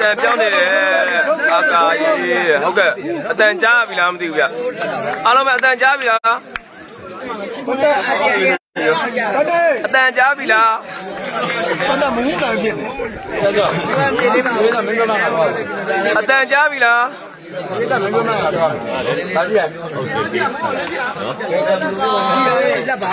တန်ပြောင်းနေတယ်အာကာကြီးဟုတ်ကဲ့အတန်ကြားပြီလားမသိဘူးဗျအားလုံးပဲအတန်ကြားပြီလားဟုတ်တယ်ဟုတ်တယ်အတန်ကြားပြီလားဟုတ်တယ်မင်းတိုင်ဖြစ်နေကြောက်ဒီလေးပါဝေးကမင်းကမှကတော့အတန်ကြားပြီလားဒီကမင်းကမှကတော့ဒါကြီးရဟုတ်တယ်နော်လက်ပါ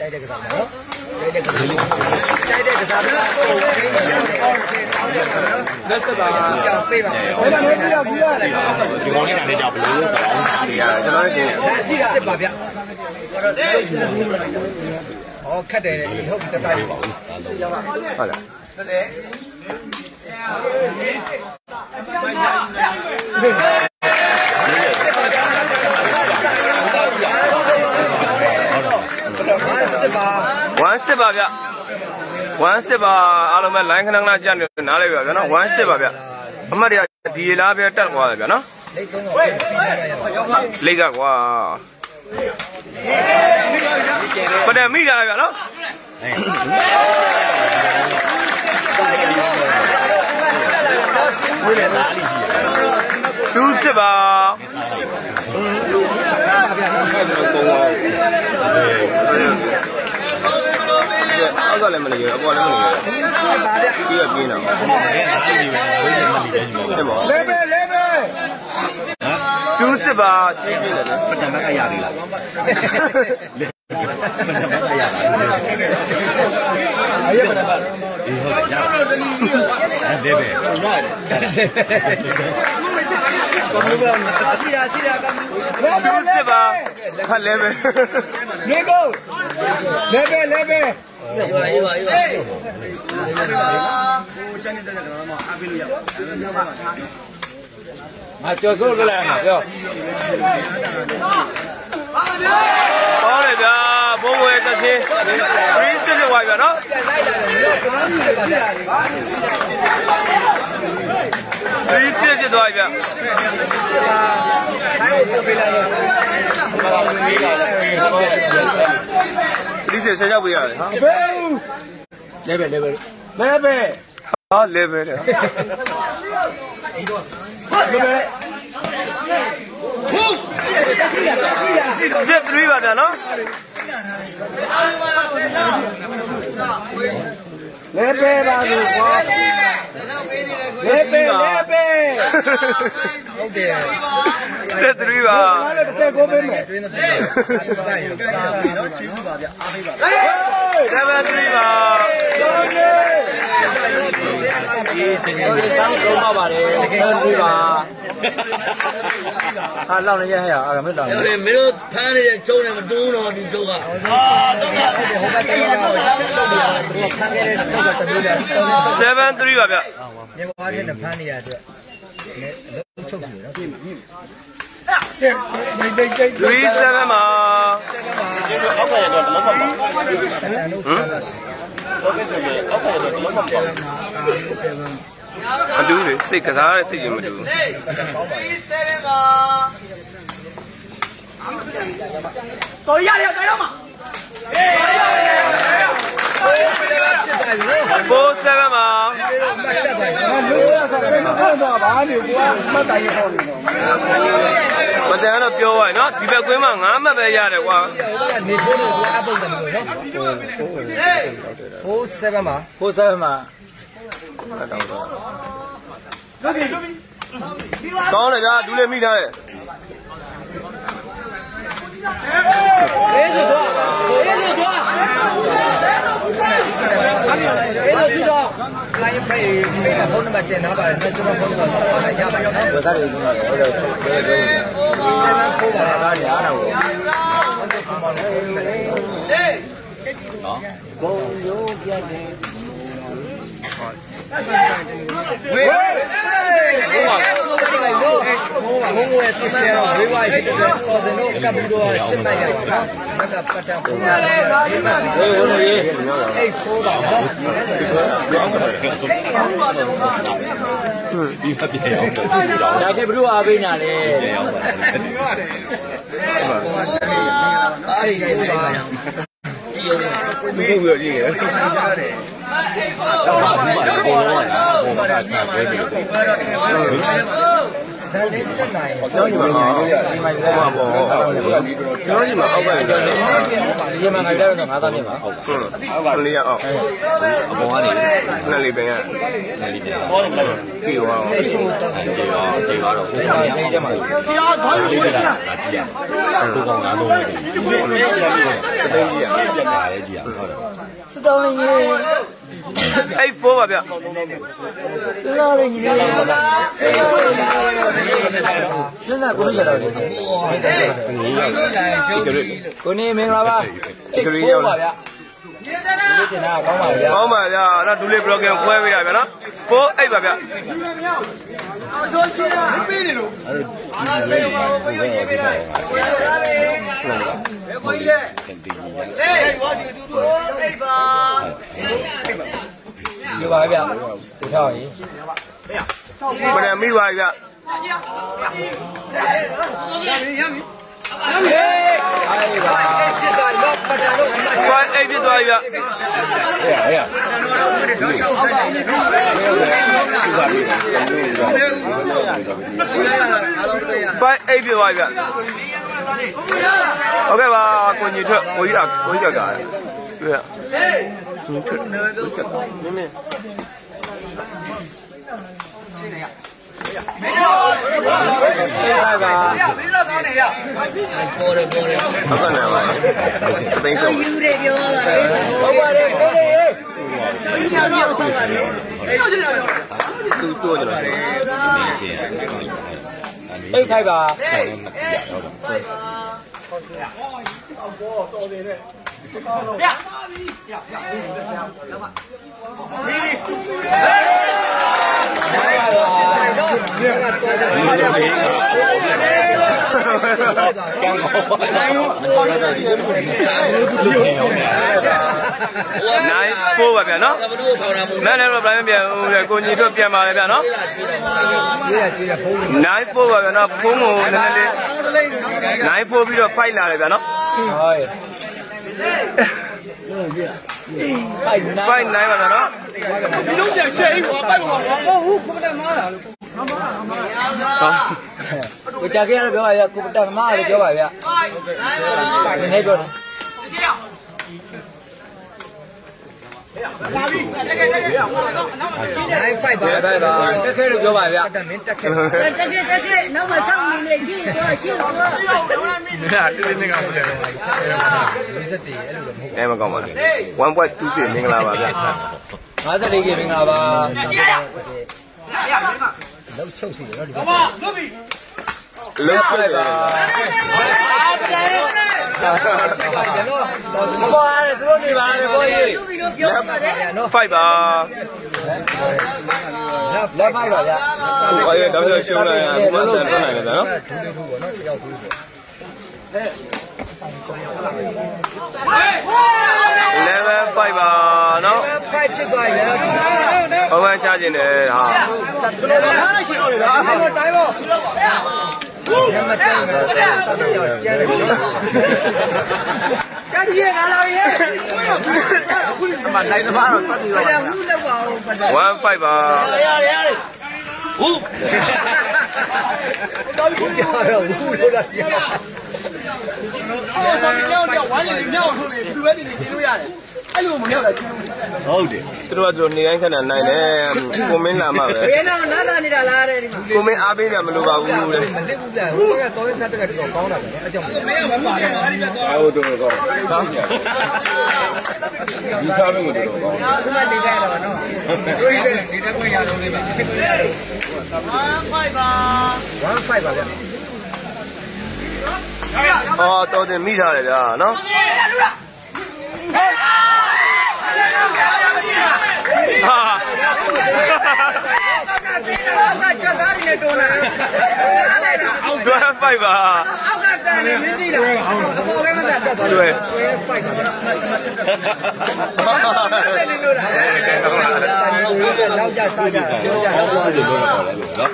တိုက်တဲ့ကစားနော်တိုက်တဲ့ကစားတိုက်တဲ့ကစားတော့လက်သက်ပါကြောက်ပေးပါဘယ်လိုလဲပြရဘူးလားဒီကောင်လေးကလည်းကြောက်ဘလို့ကောင်းတာတွေကကျွန်တော်တို့လက်ရှိစစ်ပါဗျဟောခက်တယ်ဟုတ်ပြီတသားရေးပါဦးဟုတ်လားစစ်ပါ 1စစ်ပါဗျ1စစ်ပါအားလုံးပဲ line ခဏခဏကြနေနားလိုက်ပါဗျာနော်1စစ်ပါဗျအမတ်တွေကဒီလားပဲတက်သွားတယ်ဗျာနော်လိတ်ကုန်းတော့ပြီးရရလိတ်ကကွာပဒမိတာဗျာနော်ဝေးတဲ့သားလေးရှိတယ်သူစစ်ပါ အောက်ကလည်းမနေရအပေါ်လည်းမနေရပြီးရပြင်းတော့တဲ့သားလေးတွေပဲဝေးတဲ့မလီတဲ့ညီမဟုတ်ပါလဲပဲလဲပဲသူစစ်ပါချင်းပြင်းတယ်ပတ္တမကရသေးလားပတ္တမကရသေးလားအရေးပါလားဒီဟုတ်တယ်ရတယ် ပဲစီရစီရကလဲပဲသူစစ်ပါဟာလည်းပဲနေကုန်လဲပဲလဲပဲရေးပါရေးပါရေးပါအကျော်စိုးကလည်းမှာပြောဟောတယ်ဗျာဘိုးဘွယ်တချင်း3စစ်ဖြစ်သွားပြီဗျာနော် 3စစ်ဖြစ်သွားပြီဗျာထိုင်ကိုပေးလိုက်တော့3စစ်ဆက်ရောက်ပြရတယ်ဟာဘယ်ဦးလဲပဲလဲပဲလဲပဲဟာလေပဲတဲ့လဲပဲစစ်3ပါဗျာနော် လဲပဲပါဆိုကွာလဲပဲလဲပဲဟုတ်တယ်သက်သွေးပါဘာလဲတက်ကိုပေးမယ်တွင်းတဲ့တော့ချီးပါဗျအားပေးပါသက်သွေးပါတော်နေဒီစင်ကိုတောင်းတော့ပါတယ်တကယ်လို့ပါဟာလောက်နေရဟဲ့အာမင်းတော်လေမင်းတို့ဖမ်းနေတဲ့ကျုံနဲ့မတူးတော့ဒီကျုံကဟာကျုံကဟိုဘက်ကတော့ကျုံကဖမ်းနေတဲ့ကျုံ73ပါဗျ။မြန်မာပြည်နဲ့ဖမ်းနေရအတွက်အလုံးချုပ်စီနော်။တဲ့ဒိတ်ဒိတ်ဒိတ်37မှာဒီလိုအောက်ကရတော့လုံးမပါဟမ်တော့ကဲကျွန်တော်အောက်ကရတော့လုံးမပါမတူးလေစိတ်ကစားတဲ့စိတ်ကြီးမတူး37မှာတော်ရရတော်ရမှာ တော့တော့ဘာနေကွာမှတ်တိုင်ရဟောနေတော့မတန်တော့ပြောရနော်ဒီဘက်ကွင်းမှာ9မှတ်ပဲရတယ်ကွာနေထိုးလို့အပုံစံမျိုးနော်47မှာ47မှာကောင်းတယ်ဗျာဒူးလေးမိထားတယ်အေးဆိုတော့အေးဆိုတော့အေးဆိုတော့ လိုင်းဖေးဖေးမှာဖုန်းနံပါတ်တင်ထားပါတယ်ကျွန်တော်ဖုန်းနံပါတ်ဆက်လာရပါတော့ဝယ်သားတွေကတော့ဟုတ်တယ်ဟုတ်တယ်ဖိုးပါလားဒါညာတော့နော်ဘုံရိုးပြတ်တယ်ဝေးဘုံဘုံရဲ့ဆက်ဆက်ဝေးဝိုင်းဖြစ်တဲ့ပေါ်တဲ့တော့ကပ်ပြီးတော့ရှင်းလိုက်ရပါ တော့။ငါကပတ်တာပုံရတယ်။ဒီမှာဝေးဝေးရေးအဲ့ဖိုးပါတော့ဒီမပြေအောင်တော့ဒီတော့ဒါကဘ누구အားပေးနာလဲပြေအောင်ပါအားရရိုက်ပါကြည့်အောင်သူတို့ပြီးတော့ကြည့်ရတယ်တော့ဘာမှမလုပ်ဘူးဘောကသာပွဲတယ် ဇာလေးချက်နိုင်ကျွန်တော်ညီမဟောဒီမှာပေါ့ပေါ့ကျွန်တော်ညီမအောက်ကလည်းကျွန်တော်ဒီမှာငါလည်းတော့ငါသားမြင်ပါဟုတ်ပါဟုတ်ဟုတ်လေးရအောင်အပေါ်ကနေနှစ်လေးပင်ရနယ်လေးပြန်ဟောတယ်မဟုတ်ပြီးတော့ဘူးကျေပါကျေပါတော့ဘုရားနေကြမှာတရားထားကြည့်တာငါကြည့်ရဘုကောင်ငါလုံးလေးဒီလိုလေးပြန်ပြီးတော့တည်းကြီးရပြန်လာလေကြည့်ရဟုတ်တယ်စတောင်းလေး အဲ့ဖိုးပါဗျစတောင်းလေးညီလေးစဉ်းစားကိုရတော့လေဒီကလေးကိုနေမင်္ဂလာပါပါဗျာဒီတင်တာကောင်းပါဗျာကောင်းပါဗျာနော်ဒူလေးပရိုဂရမ်ခွဲပေး ရဗျာနော်ဖိုးအဲ့ပါဗျဒီပါဗျာဒီထောက်ရင်မရမိပါဗျအေးပါစစ်တာတော့ပတ်တာ တော့ခွဲအဲ့ပြသွားဗျ five eight ပြသွားပြီဗျဟုတ်ကဲ့ပါကိုညီထွက်ကိုကြီးကကိုကြီးကကားတယ်တွေ့ရညီထွက်ကိုကြီးကနင်းနေ ပါပါပေါ်တယ်ပေါ်တယ်ဟုတ်ကဲ့ပါအသိဆုံးယူတယ်ပြောတာလေဟုတ်ပါတယ်ကိုလေးပြောပြောတော့ပါလေသူ့တို့ကြတယ်ဒီရှင်ရအိတ်ထိုက်ပါတယ်မကြည့်ရတော့ကံကောင်းပါနိုင်ဖို့ပါဗျာ နော်ဘ누구ထောင်တာမို့နားလည်းတော့ပြန်ပြန်ဦးလေကိုညီထွက်ပြန်ပါလေဗျာနော်ကြီးရကြီးရဖုန်းနိုင်ဖို့ပါဗျာနော်ဖုန်းကိုနည်းနည်းလေးနိုင်ဖို့ပြီးတော့ဖိုက်လာတယ်ဗျာနော်ဟုတ် ပိုက်နိုင်ပိုက်နိုင်ပါဗျာနော်ဒီလုံးပြန်ရှယ်ဟိုပိုက်ပါပါဟုတ်ဟုတ်ကွန်ပျူတာမှားတာလို့မမမမကိုကြခဲ့ရတော့ပြောပါဗျာကွန်ပျူတာမှားတယ်ပြောပါဗျာဟုတ်ကဲ့နိုင်ပါဗျာနည်းနည်းပြောတာ 95ပါဘယ်ပါတက်ခဲလို့ပြောပါဗျာတက်မင်းတက်ခဲတက်ခဲတက်ခဲနောက်မှဆောက်နေလေကြီးတော့ရှင်းတော့ဟုတ်လားတူနေကဟုတ်တယ်တော့53အဲ့လိုမဟုတ်ဘူးအဲမကောင်းပါဘူး1.2ပြမင်္ဂလာပါဗျာ54ကမင်္ဂလာပါလောက်ချုပ်စီရောဒီကမလွတ်ပြီလောက်ပါပါ ရတယ်သူတို့နေပါလေဘောကြီးပြောပါတယ်5ပါလက်ဖိုက်ပါဗျာဟိုအဲ့တော့တော့ရှုံးလိုက်ရဘယ်လိုတော့နိုင်လဲဗျာနော်ဒူးလေးထူပေါ့နော်တယောက်ထူးပေါ့ level 5ပါနော်ဖိုက်ဖြစ်သွားရင်ဘဝချခြင်းတယ်ဟာ ညမကျန်မယ်ဆက်တော့ကျန်တယ်နော်ကကြီးရလာလာရဲ့အမနိုင်သမားတော့ပတ်ပြီးတော့ပါဘူးလောက်ပါဦးပတ်တယ်1 5ပါရတယ်ရတယ်တော့ဘူးရတော့ဘူးလို့လားပြအော်ဆောင်ကြောက်တော့ဝိုင်းနေမြောက်ထုတ်လေသူပဲနေနေကျင်းလို့ရတယ် အဲ့လိုမမြောက်တာကျင်းလို့ဟုတ်တယ်သူတို့ကသူတို့နေတိုင်းခဏနိုင်တယ်ကိုမင်းလာမှပဲဘယ်တော့လာတာနေတာလားတဲ့ဒီမှာကိုမင်းအားပေးတယ်မလိုပါဘူးတဲ့မလစ်ဘူးလားဟိုကတော့ဆက်တက်ကတော်ကောင်းတာပဲအကြောင်းမင်းကမပါတယ်အားဟုတ်တော့ကောဒီစားလို့တော့ကောဒီမှာနေကြရတာပါနော်တို့ရတဲ့နေတဲ့ခွင့်ရတော့လေးပါ1 5ပါဗျာအော်တော်တယ်မိထားတယ်ဗျာနော်ဟချက်သားတွေနဲ့တွန်းလာ တွဲဖိုက်ပါအောက်ကတန်နေမင်းသိလားအပေါ်ပဲမသက်တော့တွဲဖိုက်တယ်လို့လားနောက်ကြစားကြပြောကြတော့ဟုတ်တယ်လို့တော့လေနော်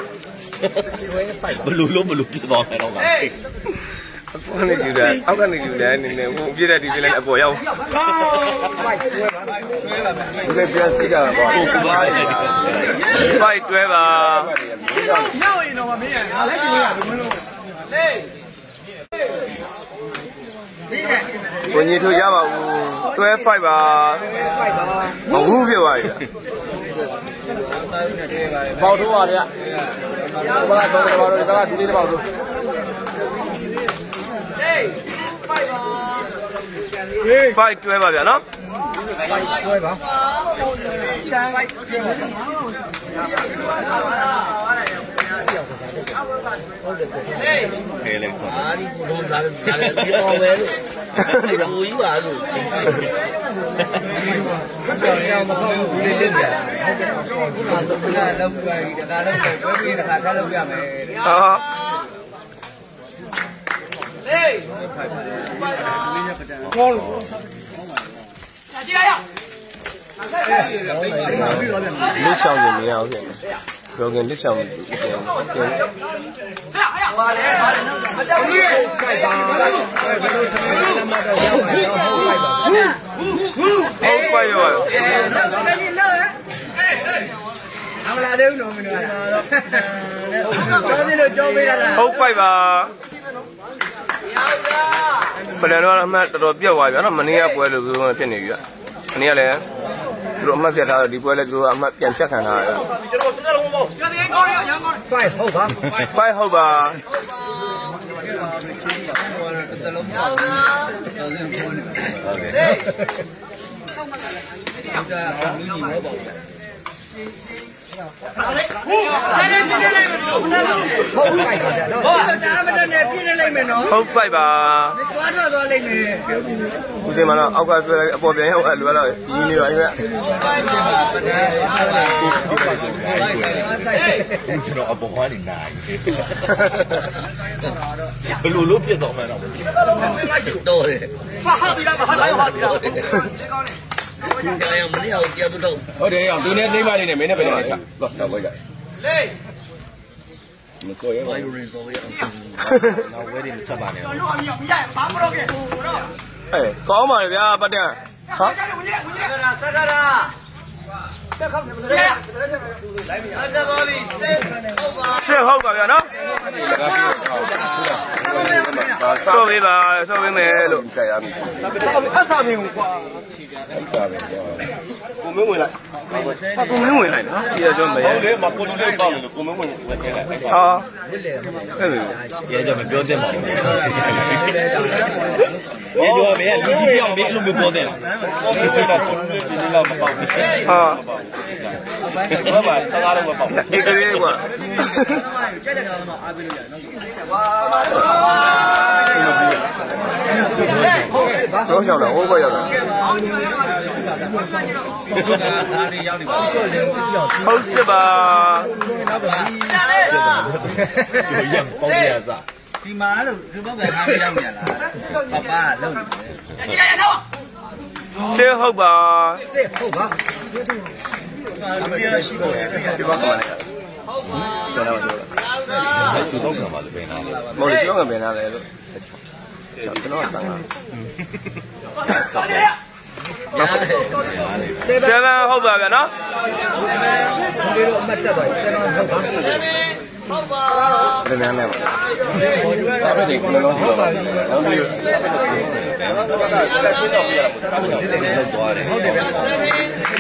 ဘလူလို့ဘလူပြတော့မယ်တော့က အောက်ကနေယူတယ်အောက်ကနေယူတယ်နည်းနည်းဟိုပြည့်တဲ့ဒီပြည့်လိုက်အပေါ်ရောက်ဖိုက်တွဲပါဒီနေ့ပြန်စီးကြတာပေါ့ဟုတ်ပါရဲ့ဖိုက်တွဲပါနောက်ရင်တော့မင်းရငါလည်းကြည့်ရဘူးမလို့ကိုညီထုတ်ရပါဘူးတွဲဖိုက်ပါဖိုက်ပါမဟုတ်ပြောပါရပေါက်ထိုးပါလေဘာသာတော့ဘာလို့ဒီကဒီလေးတော့ တို့ဖိုက်တွဲပါဗျာနော်ဖိုက်တွဲပါခဲလိုက်ဆိုအာဒီဘုံလာတယ်ပြောပဲလို့အဲ့ဒါဘူးကြီးပါလို့တော့ရမပေါ့ဘူးလေးလေးပြဟုတ်ကဲ့ဒီမှာတော့ဘုရားလောက်ကြပြီတခါတော့ပွဲပြီးတခါဆက်လုပ်ရမယ်ဟာ လစ်ဆောင်နေနေရအောင်ဖြစ်နေရောကင်လစ်ဆောင်ပြန်ပြန်ဖိုက်ပါဘယ်လိုဘယ်လိုသမီးလက်မတော့ရောက်ပါတော့ဖိုက်ပါဟုတ်ပါရောအဲတော့ဘယ်လိုလဲအမလာသေးဘူးနော်မင်းတို့ကျောင်းစီလို့ကြောပေးတာလားဟုတ်ပါပါ ပလန်တော့အမှတ်တော်တော်ပြတ်သွားပြီနော်မနေ့ကပွဲလို့ပြောဖြစ်နေပြီကမနေ့ကလည်းသူတို့အမှတ်ပြတ်ထားတော့ဒီပွဲလည်းသူတို့အမှတ်ပြန်ဖြတ်ခံထားရတယ်ဖိုက်ဟုတ်ပါဖိုင်ဟုတ်ပါဟုတ်ဖိုက် ပါဗျာနော်ဒါမှမတနဲ့ပြည့်နေလိမ့်မယ်နော်ဟုတ်ပါပါသွားတော့သွားလိမ့်မယ်ဦးစင်မတော့အောက်ကဆွဲလိုက်အပေါ်ပြန်ရောက်အလိုတော့ဒီနေပါရဲ့ကျွန်တော်အပေါ်ကနေနိုင်ဘလူလို့ပြတော့မယ်တော့တော့တယ်ဟာဟာပြီးတာဟာလာဟာပြီးတာဒီ ကောင်မလေးအောင်ပြတ်တော့ဟုတ်တယ်အောင်ဒီနေ့နေပါနေနဲ့မင်းနဲ့ပဲနေချတော့တော့ကြမစိုးရဲဘာယူရင်ဆိုရအောင်နောက်ဝဲတွေဆက်ပါနေတော့အဲကောင်းပါလေဗျာပတ်တဲ့ဟာဆက်ဟုတ်ပါဗျာနော် ဆော့ပေးပါဆော့ပေးမယ်လို့ကြရပြီအဆာမင်းကွာကိုမင်းဝင်လိုက်ဟာကိုမင်းဝင်လိုက်နော်ဒီတော့မရဟုတ်လေမပေါ်လို့လေးပေါ့လို့ကိုမင်းဝင်ဝင်ခဲလိုက်ဟာဆက်ပြီရဲကြမပြောသင့်ပါဘူးရဲကြောမင်းလူကြီးပြောင်းမင်းအဲ့လိုမျိုးပြောသင့်လားကိုမင်းဝင်တာကျွန်တော်လေးဒီလောက်မပေါ့ဘူးဟာ ဘာမှဆက်ကားတော့မပေါ့ဘူးဧကလေးကွာတော့ရောက်လာဟိုဘက်ရောက်လာဟုတ်စပါကျွန်တော်ရပေါင်းရစားဒီမှာလို့ဒီဘောကထားမရောက်နေလားပပလုံးနေတယ်ဆေးဟုတ်ပါစစ်ဟုတ်ပါ ဒီဘက်ကမှလည်းကျွန်တော်ပြောအဲ့စတော့ကမှလည်းပင်လာတယ်မော်လီပြောင်းကပြန်လာတယ်လို့ကျွန်တော်ဆန်းတာစေဘဆယ်ဗန်ဟုတ်ပါဗျာနော်ဒီလိုအမှတ်တက်သွားစေဘဟုတ်ပါဒီနေ့နဲ့ပါစာပေတွေကလည်းလုံးစီတော့ဟုတ်ပြီဆက်သွားတယ်ဟုတ်တယ်ဗျာပြန်လာတ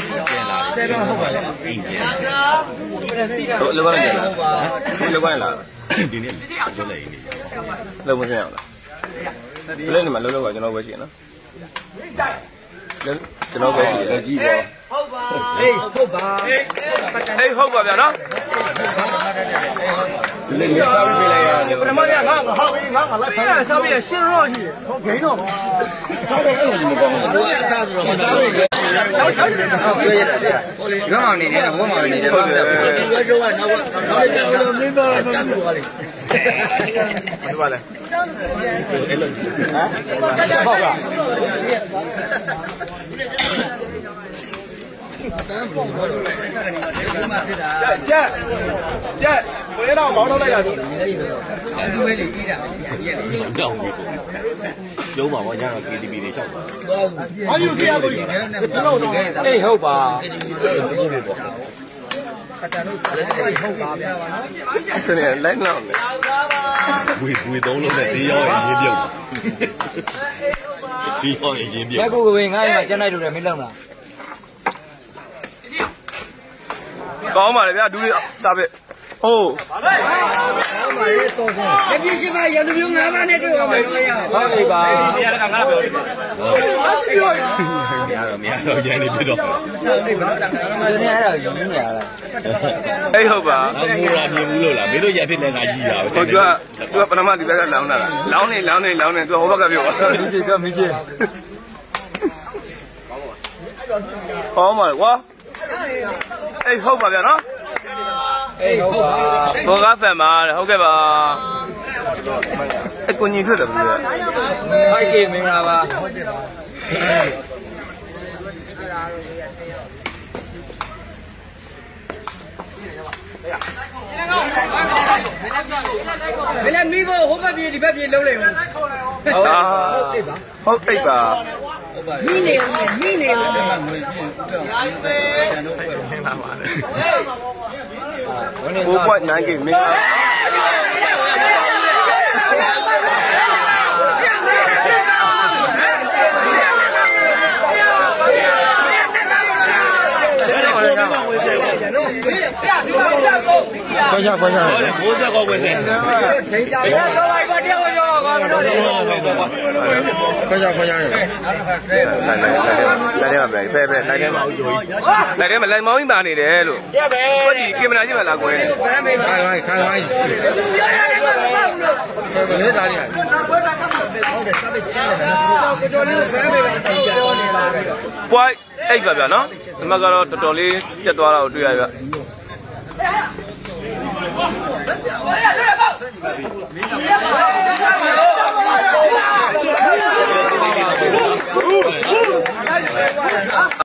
ယ်စေဘဟုတ်ပါလေပြင်ပြန်တော့လောကနဲ့လာလောကနဲ့လာဒီနေ့ပြောလိုက်နေလောမစင်းအောင်လားဒီနေ့မှာလောလောကကျွန်တော်ဝဲရှိနော်ကျွန်တော်ပဲရှိတယ်ကြည့်ပေါ့ဟေးဟုတ်ပါအေးဟုတ်ပါဗျာနော် လေးစားပြီးပေးလိုက်ရတယ်ပထမကငါငါဟာပြီးငါငါလိုက်ဖိုင်စားပြီးရှင်းတော့ရှိဟောဂိမ်းတော့ပါစားတော့အဲ့လိုမကောင်းဘူးသူကအစားဆိုတော့စားလို့ရပြောရတာပြဟိုလေရောင်းအောင်နေတယ်ဘုံမောင်နေတယ်ဟုတ်တယ်ဒီရောကျော်ကနောက်နောက်ကျတော့မင်းသားတန်းလို့ပါလေဒီပါလေကြ က်ကြက်ဘယ်တော့ခေါင်းတော့လိုက်တာသူဒီဝဲလေးပြီးတာပြည့်တယ်တောင်းပြီးလုံးပါဘောညာတော့ KTV တွေလျှောက်တာဘာယူစီရကိုကျွန်တော်တော့အေးဟုတ်ပါကတန်တို့ဆက်လိုက်ဟုတ်ပါဗျာဒီနေ့လိုက်နောက်နေဝေဝေသုံးလုံးနဲ့ဈေးရောက်ရင်ရင်းပြုတ်ဈေးရောက်ရင်ရင်းပြုတ်ဘက်ကိုဝင်ငါ့မှာကျန်လိုက်လို့လည်းမင်းလုံးလား ကောင်းပါလေဗျာဒူးလေးစားပဲဟိုးတပြည့်ရှိပါရန်သူမျိုး၅ပါးနဲ့တွေ့ပါမယ်ခင်ဗျာဟုတ်ပြီပါနေရာကငါပြောများတော့များတော့ရန်နေပြီတော့ဒီနေ့အဲ့ဒါယူနေရတာအေးဟုတ်ပါအမိုးရာမြင်ဘူးလို့လားမင်းတို့ရဖြစ်လဲငါကြီးတာပဲဟိုသူကသူကပထမဒီဘက်ကလောင်းတာလားလောင်းနေလောင်းနေလောင်းနေသူဟိုဘက်ကပြောဒီကြီးကမကြီးဟောမှာကွာ အေးဟုတ်ပါဗျာနော်အေးဟုတ်ပါဘောကဖန်ပါတဲ့ဟုတ်ကဲ့ပါအကူညီထွက်တယ်ဗျာဖိုက်ကေမင်္ဂလာပါမင်းလည်းမိဖို့ဟိုဘက်ပြေဒီဘက်ပြေလုံးလိုက်ဘူးဟုတ်အာဟုတ်ပြီပါဟုတ်အိတ်ပါ မိနေဦးမိနေဦး4.9 game မင်းခွင့်ချခွင့်ချဟောလေမိုးဆက်ကောက်ဝယ်စဲထိန်ကြရတော့လိုက်ပါတရား ရောကောမလို့ဟောဝယ်စဲပါခွင့်ချခွင့်ချရလိုက်လိုက်လိုက်လိုက်ပဲပဲလိုက်တယ်မှာလိုက်တယ်မှာလိုက်မောင်းပါနေတယ်လို့ရပဲဒီကင်မရာကြည့်မလားကိုယ်ဘယ်မေးခိုင်းခိုင်းခိုင်းခိုင်းလေတားရဟုတ်တယ်စပစ်ချမ်းတယ်တော်တော်လေးဘယ်မေးပါပြောနေတာပဲပွိုင်းအိတ်ပါဗျာနော်ဒီမှာကတော့တော်တော်လေးပြတ်သွားတာကိုတွေ့ရဗျ わぁ!